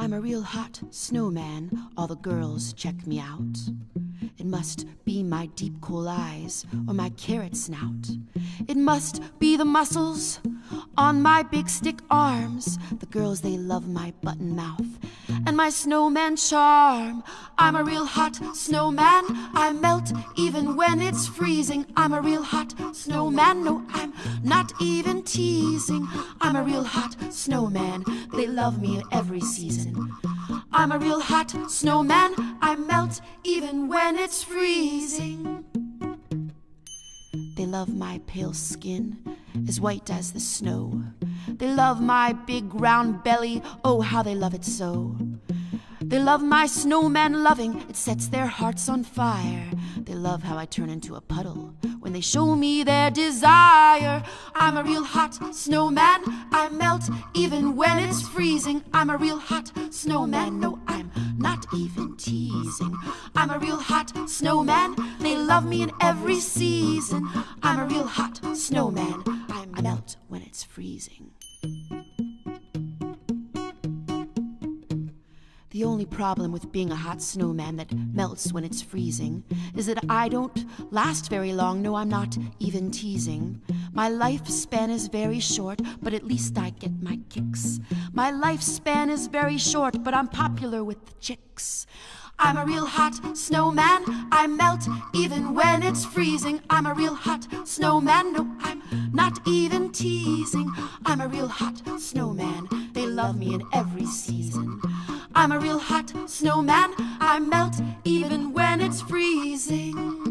I'm a real hot snowman, all the girls check me out. It must be my deep cool eyes or my carrot snout. It must be the muscles on my big stick arms. The girls, they love my button mouth and my snowman charm. I'm a real hot snowman. I melt even when it's freezing. I'm a real hot snowman. No, I'm not even teasing. I'm a real hot snowman. They love me every season. I'm a real hot snowman. I melt even when it's freezing. They love my pale skin, as white as the snow. They love my big round belly, oh, how they love it so. They love my snowman loving, it sets their hearts on fire. They love how I turn into a puddle when they show me their desire. I'm a real hot snowman, I melt even when it's freezing. I'm a real hot snowman, no, I'm not even teasing. I'm a real hot snowman, they love me in every season. I'm a real hot snowman, it's freezing. The only problem with being a hot snowman that melts when it's freezing is that I don't last very long. No, I'm not even teasing. My lifespan is very short, but at least I get my kicks. My lifespan is very short, but I'm popular with the chicks. I'm a real hot snowman. I melt even when it's freezing. I'm a real hot snowman. No, I'm not even teasing. I'm a real hot snowman. They love me in every season. I'm a real hot snowman. I melt even when it's freezing.